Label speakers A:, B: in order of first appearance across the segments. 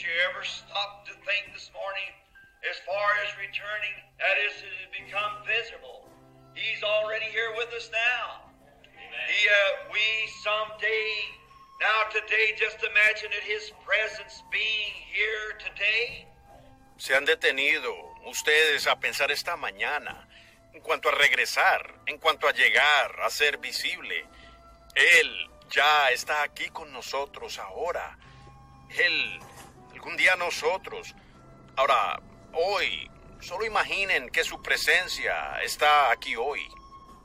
A: Did you ever stop to think this morning, as far as returning, that is, it has become visible? He's already here with us now. He, uh, we someday, now today, just imagine it, His presence being here today.
B: Se han detenido ustedes a pensar esta mañana en cuanto a regresar, en cuanto a llegar, a ser visible. Él ya está aquí con nosotros ahora. Él, algún día nosotros. Ahora, hoy, solo imaginen que su presencia está aquí hoy.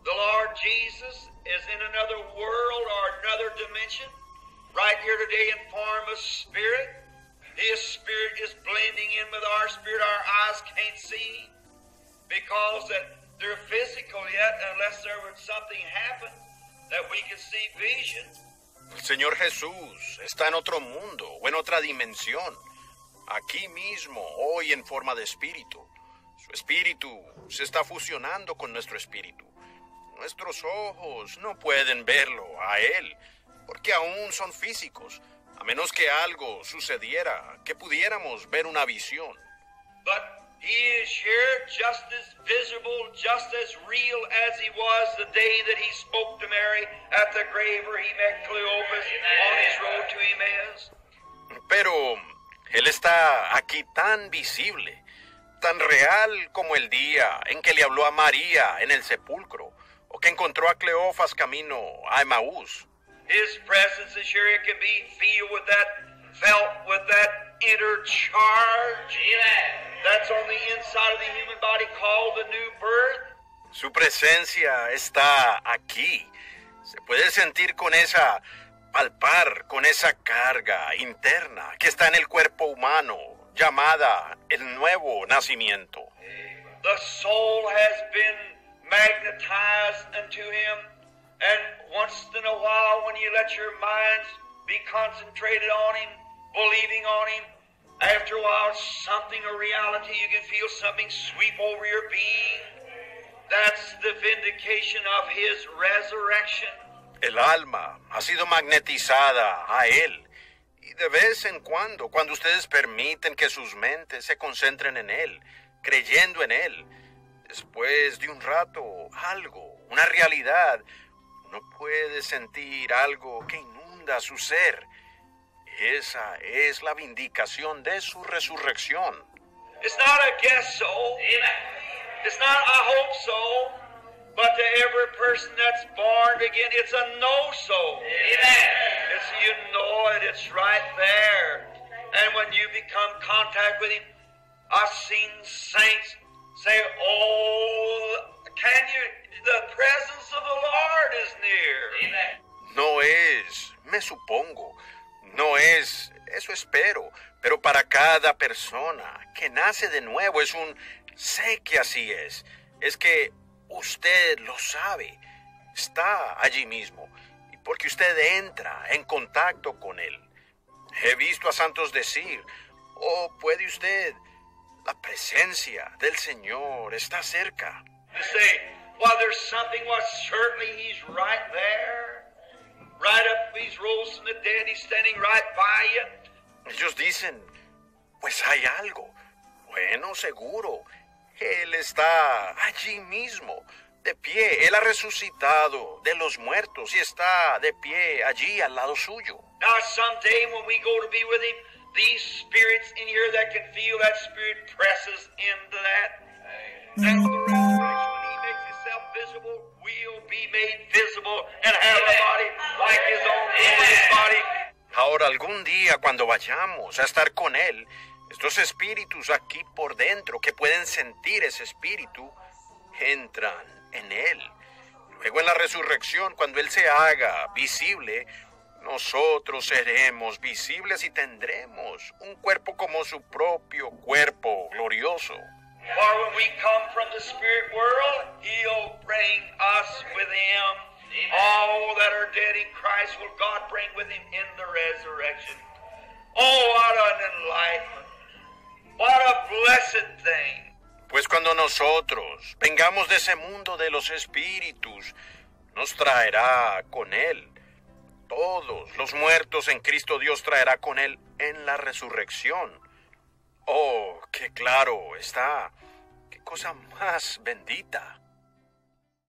A: The Lord Jesus is in another world or another dimension, right here today in form of spirit. His spirit is blending in with our spirit. Our eyes can't see because that they're physical yet, unless there would something happen that we can see vision.
B: El Señor Jesús está en otro mundo o en otra dimensión, aquí mismo, hoy en forma de espíritu. Su espíritu se está fusionando con nuestro espíritu. Nuestros ojos no pueden verlo a Él, porque aún son físicos, a menos que algo sucediera, que pudiéramos ver una visión.
A: He is here just as visible, just as real as he was the day that he spoke to Mary at the grave where he met Cleopas on his road to Emmaus.
B: Pero Él está aquí tan visible, tan real como el día en que le habló a María en el sepulcro, o que encontró a Cleofas camino a Emaús.
A: His presence is here. It can be feel with that, felt with that inner charge. That's on the inside of the human body called the new birth.
B: Su presencia está aquí. Se puede sentir con esa, palpar con esa carga interna que está en el cuerpo humano, llamada el nuevo nacimiento.
A: The soul has been magnetized unto him, and once in a while, when you let your minds be concentrated on him, believing on him, after a while, something, a reality, you can feel something sweep over your being. That's the vindication of his resurrection.
B: El alma ha sido magnetizada a Él. Y de vez en cuando, cuando ustedes permiten que sus mentes se concentren en Él, creyendo en Él, después de un rato, algo, una realidad, uno puede sentir algo que inunda su ser. Esa es la vindicación de su resurrección.
A: It's not a guess so. It's not a hope so. But to every person that's born again, it's a know so. It's you know it, it's right there. And when you become contact with him, I've seen saints say, Oh, can you the presence of the Lord is near.
B: No es, me supongo, no es, eso espero, pero para cada persona que nace de nuevo es un sé que así es. Es que usted lo sabe, está allí mismo, y porque usted entra en contacto con él. He visto a santos decir, oh, puede usted, la presencia del Señor está cerca.
A: Say, well, there's something, well, certainly he's right there. Rose from the dead, he's standing right by you.
B: Ellos dicen, pues hay algo. Bueno, seguro. Él está allí mismo, de pie. Él ha resucitado de los muertos y está de pie allí al lado suyo.
A: Now, someday when we go to be with him, these spirits in here that can feel that spirit presses into that. The resurrection. When he makes himself visible, we'll be made visible and have a body like his own.
B: Ahora, algún día cuando vayamos a estar con Él, estos espíritus aquí por dentro que pueden sentir ese espíritu, entran en Él. Luego en la resurrección, cuando Él se haga visible, nosotros seremos visibles y tendremos un cuerpo como su propio cuerpo glorioso.
A: When we come from the spirit world, he'll bring. All that are dead in Christ will God bring with him in the resurrection. Oh, what an enlightenment. What a blessed thing.
B: Pues cuando nosotros vengamos de ese mundo de los espíritus, nos traerá con Él. todos los muertos en Cristo Dios traerá con él en la resurrección. Oh, qué claro está. Qué cosa más bendita.